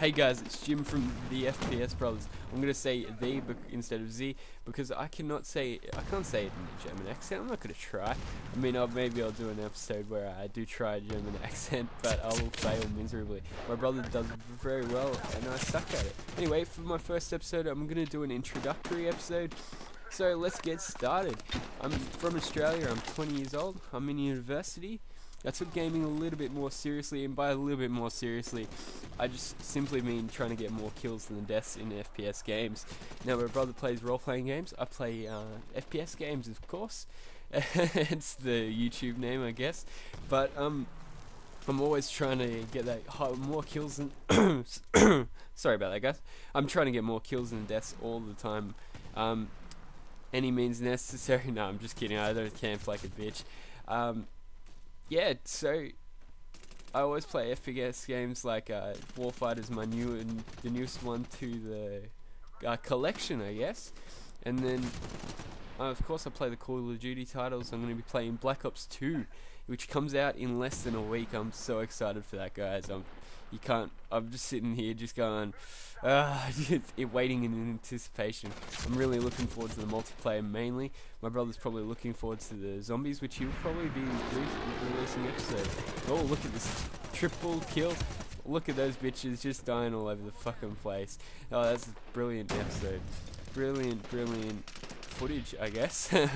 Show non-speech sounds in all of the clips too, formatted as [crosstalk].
Hey guys, it's Jim from the FPS Brothers. I'm gonna say the instead of Z because I cannot say I can't say it in a German accent. I'm not gonna try. I mean, I'll, maybe I'll do an episode where I do try a German [laughs] accent, but I will fail miserably. My brother does very well, and I suck at it. Anyway, for my first episode, I'm gonna do an introductory episode. So let's get started. I'm from Australia. I'm 20 years old. I'm in university. I took gaming a little bit more seriously, and by a little bit more seriously, I just simply mean trying to get more kills than deaths in FPS games. Now, my brother plays role-playing games. I play uh, FPS games, of course. [laughs] it's the YouTube name, I guess. But um, I'm always trying to get that more kills than. [coughs] sorry about that, guys. I'm trying to get more kills than deaths all the time. Um, any means necessary. [laughs] No, I'm just kidding. I don't camp like a bitch. Um, yeah, so I always play FPS games like uh, Warfighter is my new and the newest one to the uh, collection, I guess. And then, uh, of course, I play the Call of Duty titles. I'm going to be playing Black Ops 2, which comes out in less than a week. I'm so excited for that, guys. I'm you can't. I'm just sitting here, just going, [laughs] uh, waiting in anticipation. I'm really looking forward to the multiplayer mainly. My brother's probably looking forward to the zombies, which he'll probably be re releasing episode. Oh, look at this triple kill. Look at those bitches just dying all over the fucking place. Oh, that's a brilliant episode. Brilliant, brilliant footage, I guess. [laughs] that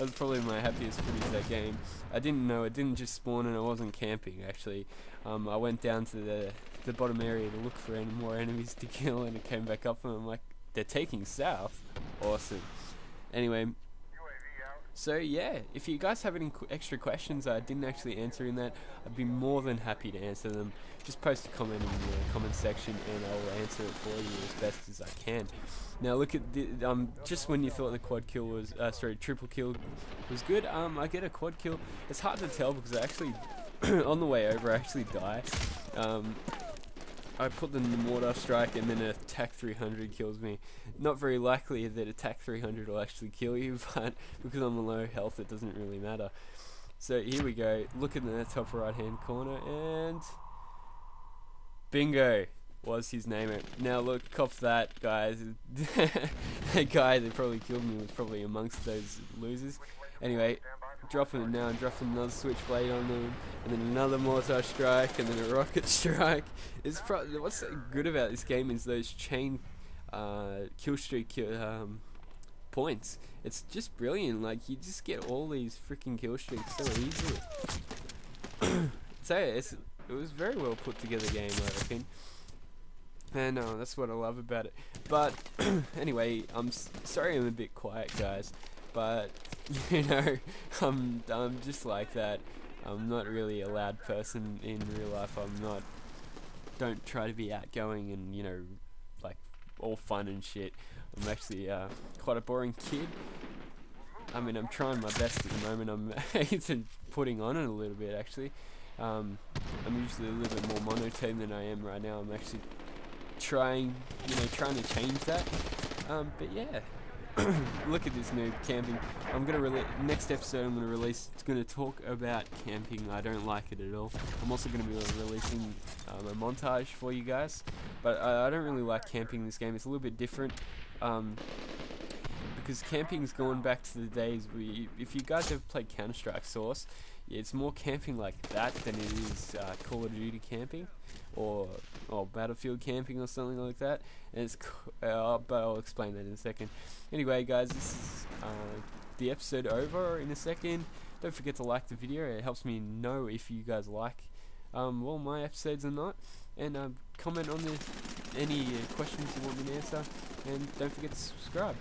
was probably my happiest footage that game. I didn't know it didn't just spawn and I wasn't camping actually. Um, I went down to the the bottom area to look for any more enemies to [laughs] kill and it came back up and I'm like, they're taking south. Awesome. Anyway, so yeah, if you guys have any extra questions I didn't actually answer in that, I'd be more than happy to answer them. Just post a comment in the comment section and I'll answer it for you as best as I can. Now look at the, um, just when you thought the quad kill was, uh, sorry, triple kill was good, um, I get a quad kill. It's hard to tell because I actually, [clears throat] on the way over, I actually die. Um, I put the mortar strike and then attack 300 kills me. Not very likely that attack 300 will actually kill you, [laughs] but because I'm low health, it doesn't really matter. So here we go. Look in the top right hand corner and bingo was his name. Now look, cop that, guys. [laughs] that guy that probably killed me was probably amongst those losers. Anyway, dropping it now and dropping another switchblade on them, and then another mortar strike, and then a rocket [laughs] strike. It's pro what's good about this game is those chain uh, kill streak um, points. It's just brilliant. Like you just get all these freaking kill streaks so easily. [coughs] so it's it was very well put together game, I reckon. And uh, that's what I love about it. But [coughs] anyway, I'm sorry I'm a bit quiet, guys. But [laughs] you know, I'm I'm just like that. I'm not really a loud person in real life. I'm not. Don't try to be outgoing and you know, like all fun and shit. I'm actually uh, quite a boring kid. I mean, I'm trying my best at the moment. I'm [laughs] putting on it a little bit actually. Um, I'm usually a little bit more monotone than I am right now. I'm actually trying, you know, trying to change that. Um, but yeah. [coughs] look at this noob camping. I'm gonna release next episode. I'm gonna release. It's gonna talk about camping. I don't like it at all. I'm also gonna be releasing um, a montage for you guys, but I, I, don't really like camping in this game. It's a little bit different. Um, because camping's back to the days where you, if you guys have played Counter Strike Source, it's more camping like that than it is uh, Call of Duty camping or or Battlefield camping or something like that. And it's uh, but I'll explain that in a second. Anyway, guys, this is uh, the episode over in a second. Don't forget to like the video. It helps me know if you guys like um, well my episodes or not. And um, comment on the, any uh, questions you want me to answer. And don't forget to subscribe.